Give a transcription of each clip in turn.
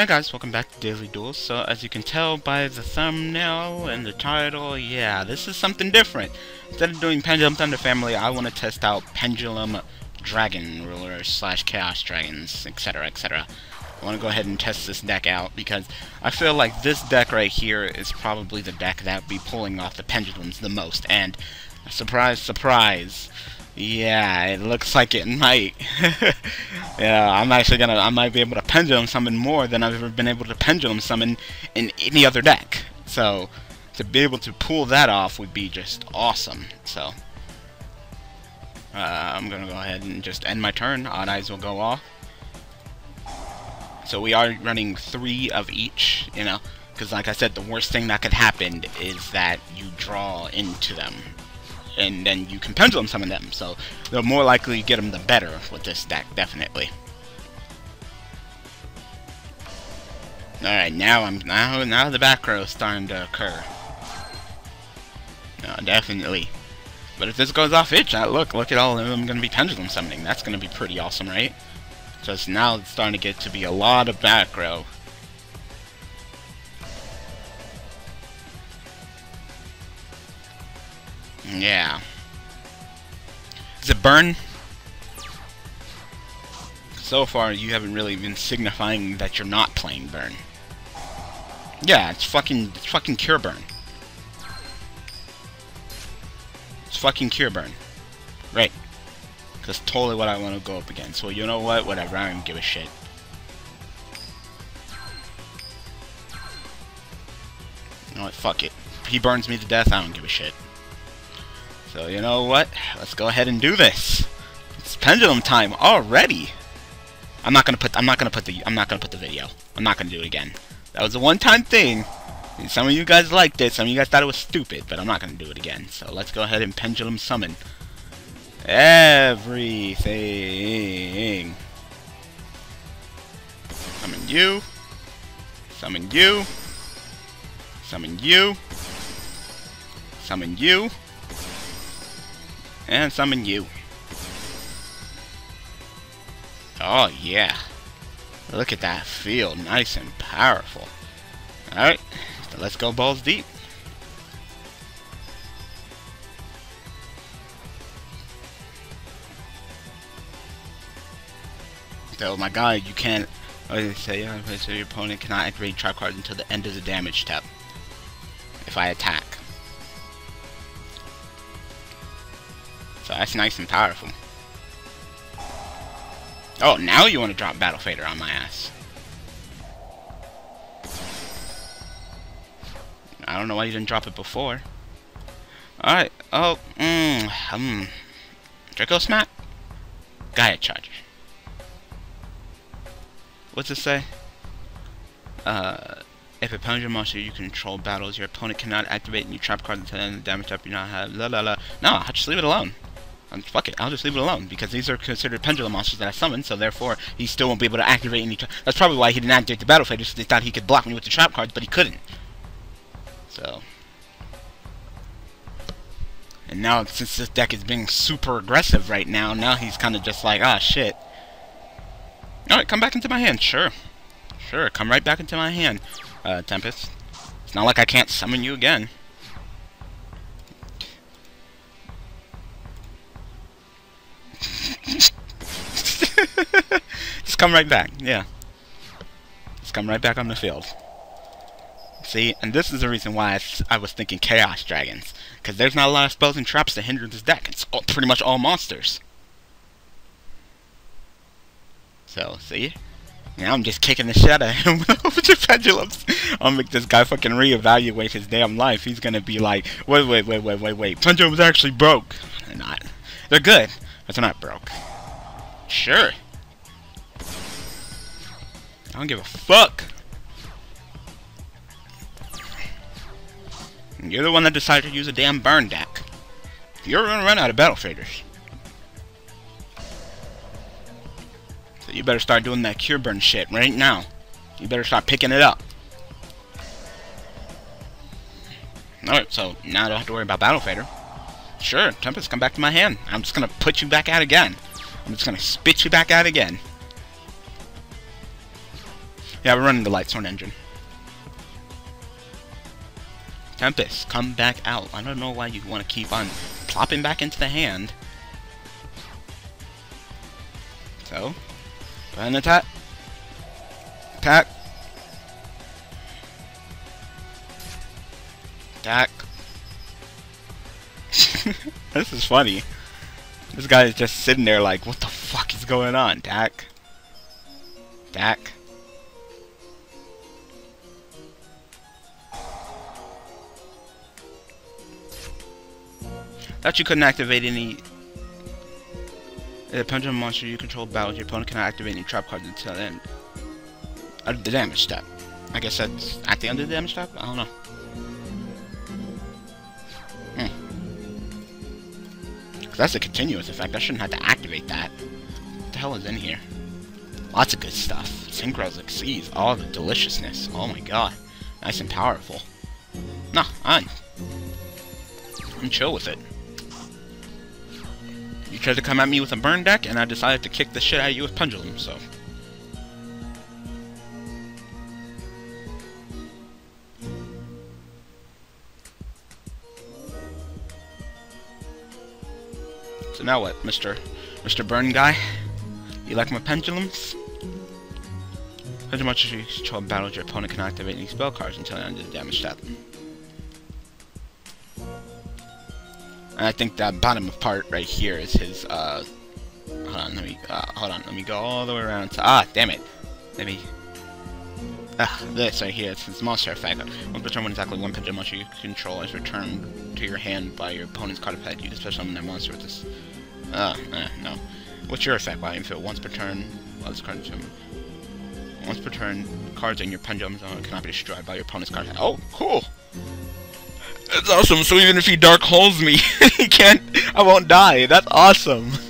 Hey guys, welcome back to Daily Duels. So, as you can tell by the thumbnail and the title, yeah, this is something different. Instead of doing Pendulum Thunder Family, I want to test out Pendulum Dragon Rulers slash Chaos Dragons, etc., etc. I want to go ahead and test this deck out because I feel like this deck right here is probably the deck that would be pulling off the pendulums the most. And, surprise, surprise, yeah, it looks like it might. yeah, I'm actually gonna, I might be able to pendulum summon more than I've ever been able to pendulum summon in any other deck. So, to be able to pull that off would be just awesome. So, uh, I'm gonna go ahead and just end my turn. Odd Eyes will go off. So we are running three of each, you know, because like I said, the worst thing that could happen is that you draw into them and then you can pendulum summon them. So the more likely you get them, the better with this deck, definitely. Alright, now I'm now now the back row is starting to occur. No, definitely. But if this goes off itch, uh, look, look at all of them gonna be pendulum summoning. That's gonna be pretty awesome, right? So it's starting to get to be a lot of back row. Yeah. Is it burn? So far, you haven't really been signifying that you're not playing burn. Yeah, it's fucking, it's fucking cure burn. It's fucking cure burn. Right. That's totally what I want to go up against. So you know what? Whatever, I don't give a shit. You know what? Fuck it. He burns me to death, I don't give a shit. So you know what? Let's go ahead and do this. It's pendulum time already. I'm not gonna put. I'm not gonna put the. I'm not gonna put the video. I'm not gonna do it again. That was a one-time thing. Some of you guys liked it. Some of you guys thought it was stupid, but I'm not gonna do it again. So let's go ahead and pendulum summon everything. Summon you. Summon you. Summon you. Summon you. And summon you. Oh, yeah. Look at that field. Nice and powerful. Alright, so let's go balls deep. So, my god, you can't... I say, yeah, so your opponent cannot activate trap cards until the end of the damage step. If I attack. That's nice and powerful. Oh, now you want to drop Battle Fader on my ass. I don't know why you didn't drop it before. Alright, oh, mmm, um, Draco Smack? Gaia Charger. What's it say? Uh, if a pendulum monster you control battles, your opponent cannot activate any trap cards until the damage up you not have, la la la. No, I'll just leave it alone. And fuck it, I'll just leave it alone, because these are considered pendulum monsters that I summoned, so therefore he still won't be able to activate any... That's probably why he didn't activate the Battle Faders, because he thought he could block me with the trap cards, but he couldn't. So... And now, since this deck is being super aggressive right now, now he's kind of just like, ah, shit. Alright, come back into my hand, sure. Sure, come right back into my hand, uh, Tempest. It's not like I can't summon you again. Come right back, yeah. Just come right back on the field. See, and this is the reason why I, I was thinking Chaos Dragons. Because there's not a lot of spells and traps to hinder this deck. It's all, pretty much all monsters. So, see? Now I'm just kicking the shit out of him with of pendulums. I'll make this guy fucking reevaluate his damn life. He's gonna be like, wait, wait, wait, wait, wait, wait. Pendulums actually broke. They're not. They're good, but they're not broke. Sure. I don't give a fuck. You're the one that decided to use a damn burn deck. You're gonna run out of Battle Faders. So you better start doing that cure burn shit right now. You better start picking it up. Alright, so now I don't have to worry about Battle Fader. Sure, Tempest, come back to my hand. I'm just gonna put you back out again. I'm just gonna spit you back out again. Yeah, we're running the Lightsworn engine. Tempest, come back out. I don't know why you want to keep on plopping back into the hand. So, and attack. Attack. Attack. this is funny. This guy is just sitting there like, what the fuck is going on, Dak? Dak? That you couldn't activate any... The pendulum monster you control battles, your opponent cannot activate any trap cards until the end uh, of the damage step. I guess that's at the end of the damage step? I don't know. Hmm. that's a continuous effect. I shouldn't have to activate that. What the hell is in here? Lots of good stuff. Synchros exceeds all the deliciousness. Oh my god. Nice and powerful. Nah, I'm... I'm chill with it. You tried to come at me with a burn deck, and I decided to kick the shit out of you with Pendulum, so... So now what, Mr. Mr. Burn guy? You like my pendulums? As much as you control battle, your opponent can activate any spell cards until the end the damage step. And I think that bottom part right here is his, uh... Hold on, let me, uh, hold on, let me go all the way around to, ah, damn it. Let me, ah, this right here, it's his monster effect. Once per determine exactly one pendulum monster you control is returned to your hand by your opponent's card effect. You can special summon that monster with this Ah, uh, no. What's your effect? While infill once per turn, while this card once per turn, cards in your pendulum zone cannot be destroyed by your opponent's card. Oh, cool! That's awesome. So even if he dark holes me, he can't. I won't die. That's awesome.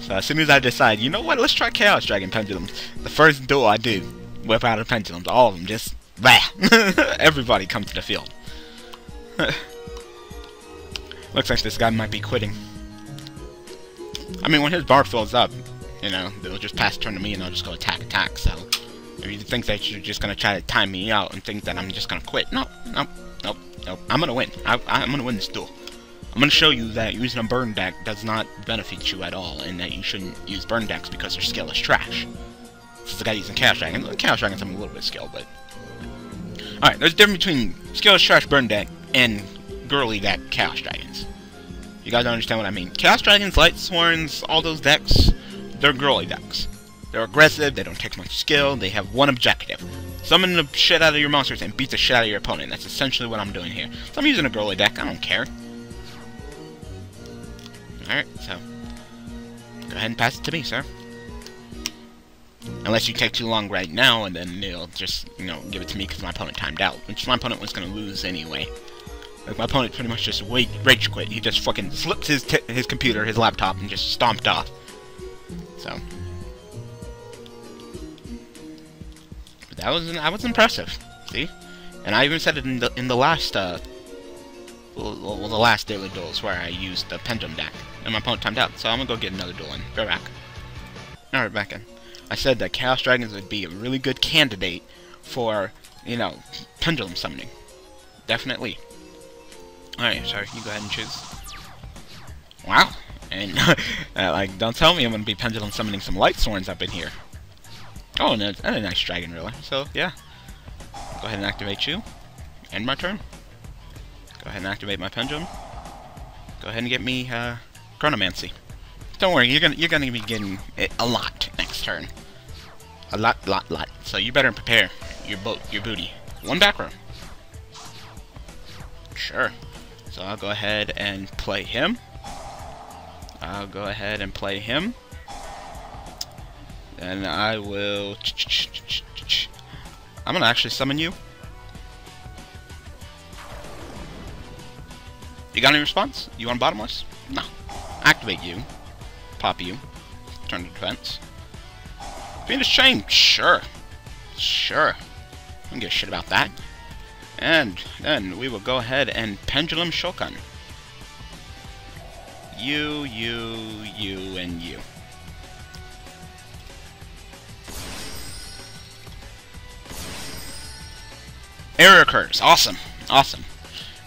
so as soon as I decide, you know what? Let's try Chaos Dragon pendulums. The first duel I did, whip out of pendulums, all of them just bah. Everybody come to the field. Looks like this guy might be quitting. I mean, when his bar fills up, you know, they'll just pass turn to me and I'll just go attack, attack, so... If you think that you're just gonna try to time me out and think that I'm just gonna quit, no, no, no, no. I'm gonna win. I, I'm gonna win this duel. I'm gonna show you that using a burn deck does not benefit you at all, and that you shouldn't use burn decks because their skill is trash. This is the guy using Chaos Dragon. Chaos Dragon's having a little bit of skill, but... Alright, there's a difference between skill is trash burn deck and girly deck Chaos Dragons. You guys don't understand what I mean. Chaos Dragons, Light Sworns, all those decks, they're girly decks. They're aggressive, they don't take much skill, they have one objective. Summon the shit out of your monsters and beat the shit out of your opponent. That's essentially what I'm doing here. So I'm using a girly deck, I don't care. Alright, so... Go ahead and pass it to me, sir. Unless you take too long right now, and then you'll just, you know, give it to me because my opponent timed out. Which my opponent was going to lose anyway. Like, my opponent pretty much just wait, rage quit. He just fucking flipped his his computer, his laptop, and just stomped off. So. That was that was impressive. See? And I even said it in the in the last uh well, the last daily duels where I used the pendulum deck, and my opponent timed out. So I'm gonna go get another duel in. Go back. Alright, back in. I said that Chaos Dragons would be a really good candidate for, you know, pendulum summoning. Definitely. Alright, sorry, you go ahead and choose. Wow. And, uh, like, don't tell me I'm gonna be pendulum summoning some light sworns up in here. Oh, and a, and a nice dragon, really. So, yeah. Go ahead and activate you. End my turn. Go ahead and activate my pendulum. Go ahead and get me, uh, Chronomancy. Don't worry, you're gonna you're gonna be getting it a lot next turn. A lot, lot, lot. So you better prepare your boat, your booty. One back row. Sure. So I'll go ahead and play him. I'll go ahead and play him. And I will... I'm gonna actually summon you. You got any response? You want bottomless? No. Activate you. Pop you. Turn to defense. Phoenix Chain? Sure. Sure. I don't give a shit about that. And then we will go ahead and Pendulum Shokan. You, you, you, and you. Error occurs. Awesome. Awesome.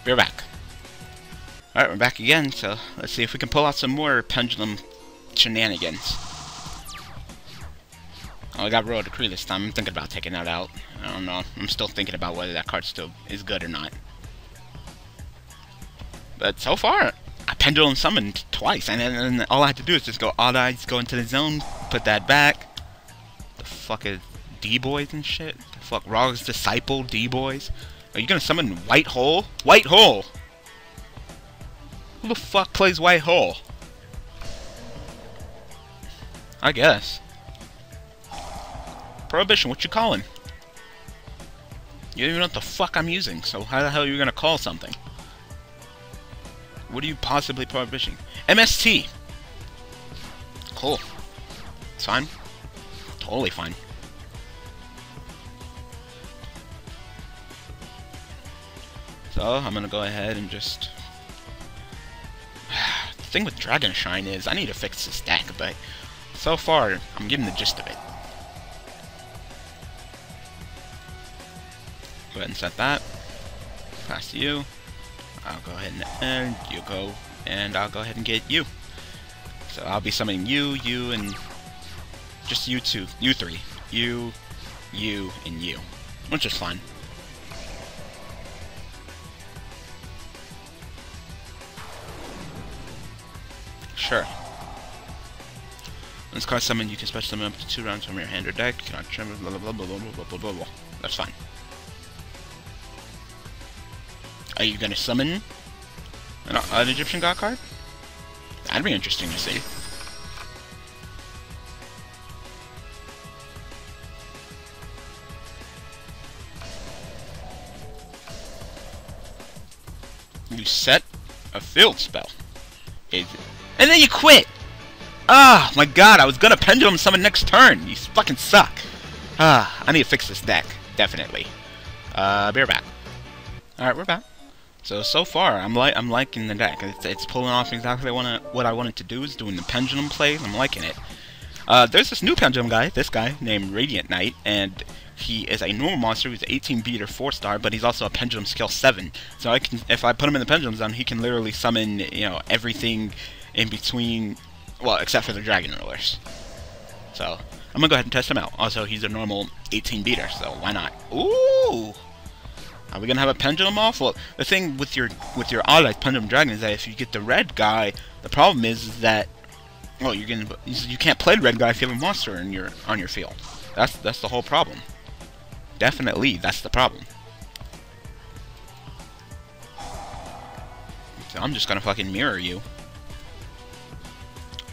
We're back. Alright, we're back again, so let's see if we can pull out some more pendulum shenanigans. Oh, I got Royal Decree this time. I'm thinking about taking that out. I don't know. I'm still thinking about whether that card still is good or not. But so far, I pendulum summoned twice, and then all I had to do is just go odd eyes, go into the zone, put that back. The fuck is D-boys and shit? Fuck Rog's disciple D-boys? Are you gonna summon White Hole? White Hole! Who the fuck plays White Hole? I guess. Prohibition, what you calling? You don't even know what the fuck I'm using, so how the hell are you gonna call something? What are you possibly prohibiting? MST! Cool. It's fine. Totally fine. So, I'm gonna go ahead and just... the thing with Dragon Shrine is, I need to fix this deck, but so far, I'm getting the gist of it. Go ahead and set that. Pass to you. I'll go ahead and, and you go, and I'll go ahead and get you. So I'll be summoning you, you, and just you two, you three. You, you, and you. Which is fine. Sure. This card summon, you can special summon up to two rounds from your hand or deck. You cannot trim blah blah blah blah blah blah blah blah. That's fine. Are you gonna summon an, uh-huh. an Egyptian god card? That'd be interesting to see. You set a field spell. And then you quit! Ah, oh, my god, I was gonna pendulum summon next turn! You fucking suck! Ah, I need to fix this deck. Definitely. Uh, be right back. Alright, we're back. So so far, I'm like I'm liking the deck. It's, it's pulling off exactly what I, what I wanted to do. Is doing the pendulum plays. I'm liking it. Uh, there's this new pendulum guy, this guy named Radiant Knight, and he is a normal monster. He's an 18 beater, 4 star, but he's also a pendulum skill 7. So I can, if I put him in the pendulum zone, he can literally summon you know everything in between, well, except for the dragon rulers. So I'm gonna go ahead and test him out. Also, he's a normal 18 beater, so why not? Ooh. Are we gonna have a pendulum off? Well, the thing with your with your Allied Pendulum Dragon is that if you get the red guy, the problem is, is that well, you're gonna you can't play the red guy if you have a monster in your on your field. That's that's the whole problem. Definitely, that's the problem. So I'm just gonna fucking mirror you.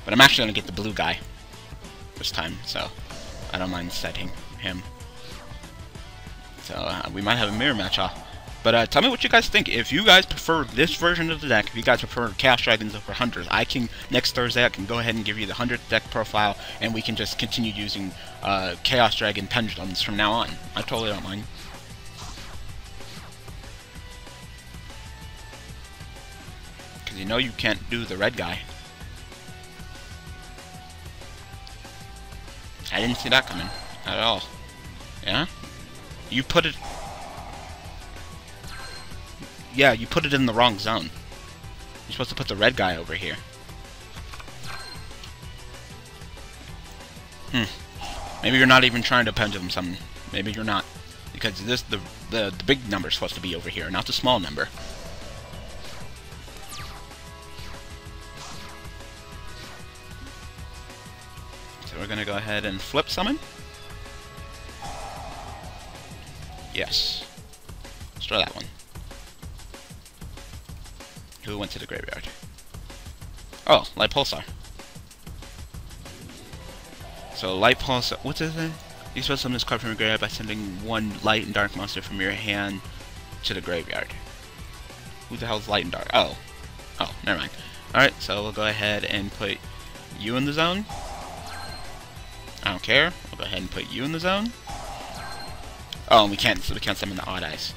But I'm actually gonna get the blue guy this time, so I don't mind setting him. So uh, we might have a mirror match off. But uh, tell me what you guys think. If you guys prefer this version of the deck, if you guys prefer Chaos Dragons over Hunters, I can, next Thursday, I can go ahead and give you the 100th deck profile, and we can just continue using uh, Chaos Dragon Pendulums from now on. I totally don't mind. Because you know you can't do the red guy. I didn't see that coming at all. Yeah? You put it... Yeah, you put it in the wrong zone. You're supposed to put the red guy over here. Hmm. Maybe you're not even trying to pendulum summon. Maybe you're not. Because this the, the, the big number is supposed to be over here, not the small number. We're gonna go ahead and flip summon. Yes. Let's try that one. Who went to the graveyard? Oh, Light Pulsar. So, Light Pulsar... What's his name? You to summon this card from your graveyard by sending one light and dark monster from your hand to the graveyard. Who the hell's light and dark? Oh. Oh, never mind. Alright, so we'll go ahead and put you in the zone. Don't care. We'll go ahead and put you in the zone. Oh, we can't, so we can't summon the Odd Eyes.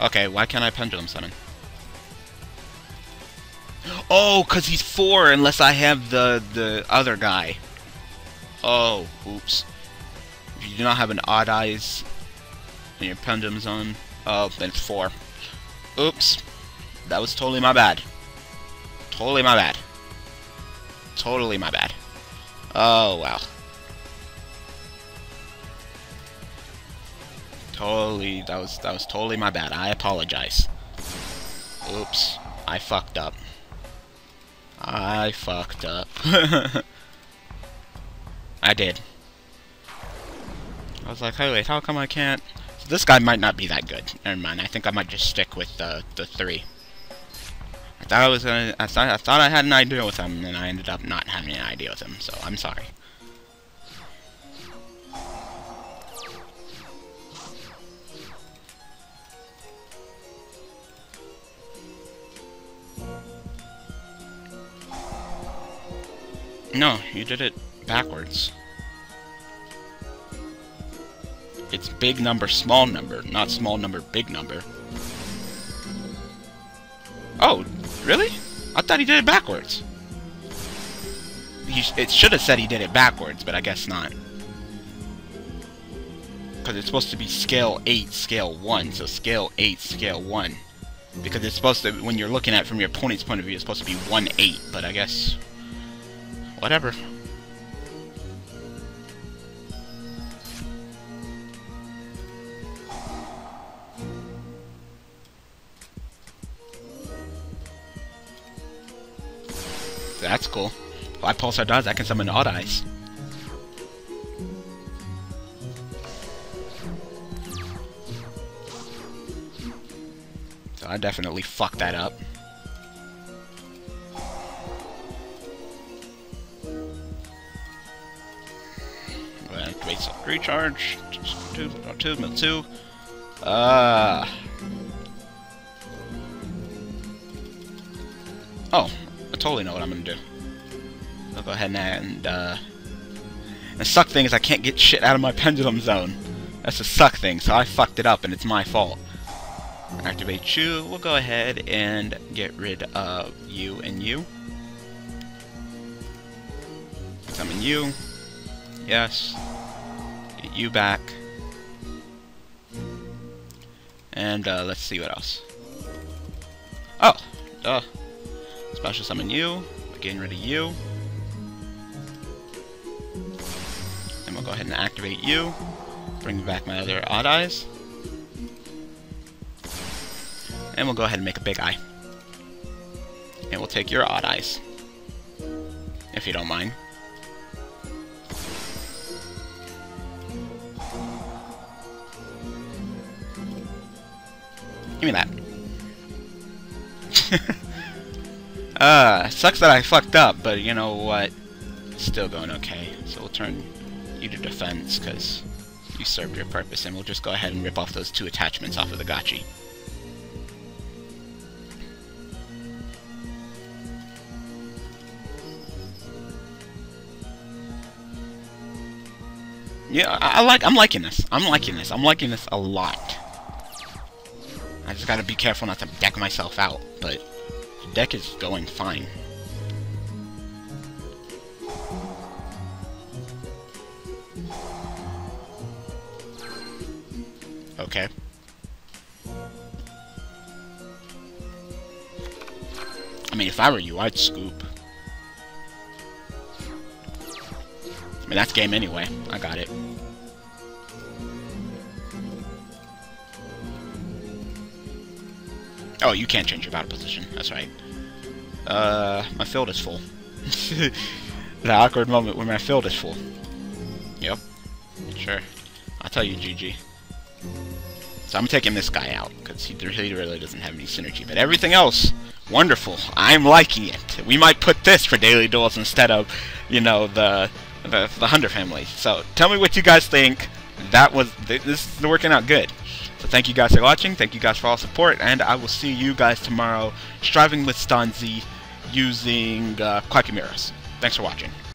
Okay, why can't I Pendulum Summon? Oh, because he's four unless I have the, the other guy. Oh, oops. If you do not have an Odd Eyes in your pendulum zone. Oh, then it's four. Oops. That was totally my bad. Totally my bad. Totally my bad. Oh, wow. Totally, that was, that was totally my bad. I apologize. Oops. I fucked up. I fucked up. I did. I was like, hey, wait, how come I can't... So this guy might not be that good. Never mind, I think I might just stick with the, the three. I thought I was gonna... I thought, I thought I had an idea with him, and I ended up not having an idea with him, so I'm sorry. No, you did it backwards. It's big number, small number, not small number, big number. Oh, really? I thought he did it backwards. He it should have said he did it backwards, but I guess not. Because it's supposed to be scale 8, scale 1, so scale 8, scale 1. Because it's supposed to, when you're looking at it from your opponent's point of view, it's supposed to be 1, 8, but I guess... Whatever. That's cool. If I Pulsar does, I can summon Odd Eyes. So I definitely fucked that up. Activate some recharge. Two, two, two. Uh. Totally know what I'm gonna do. I'll go ahead and, uh... The suck thing is I can't get shit out of my pendulum zone. That's the suck thing, so I fucked it up and it's my fault. Activate you. We'll go ahead and get rid of you and you. Summon you. Yes. Get you back. And uh, let's see what else. Oh, duh. Special summon you. Getting rid of you. And we'll go ahead and activate you. Bring back my other odd eyes. And we'll go ahead and make a big eye. And we'll take your odd eyes. If you don't mind. Give me that. uh, sucks that I fucked up, but you know what? It's still going okay. So we'll turn you to defense, because you served your purpose, and we'll just go ahead and rip off those two attachments off of the Gachi. Yeah, I, I like. I'm liking this. I'm liking this. I'm liking this a lot. I just gotta be careful not to deck myself out, but the deck is going fine. Okay. I mean, if I were you, I'd scoop. I mean, that's game anyway. I got it. Oh, you can't change your battle position. That's right. Uh, my field is full. the awkward moment when my field is full. Yep. Sure. I'll tell you, GG. So I'm taking this guy out, because he really doesn't have any synergy. But everything else, wonderful. I'm liking it. We might put this for daily duels instead of, you know, the the, the Thunder Family. So tell me what you guys think. That was this is working out good. So thank you guys for watching. Thank you guys for all support, and I will see you guys tomorrow striving with Stanzi using uh, Koa'Ki Meiru. Thanks for watching.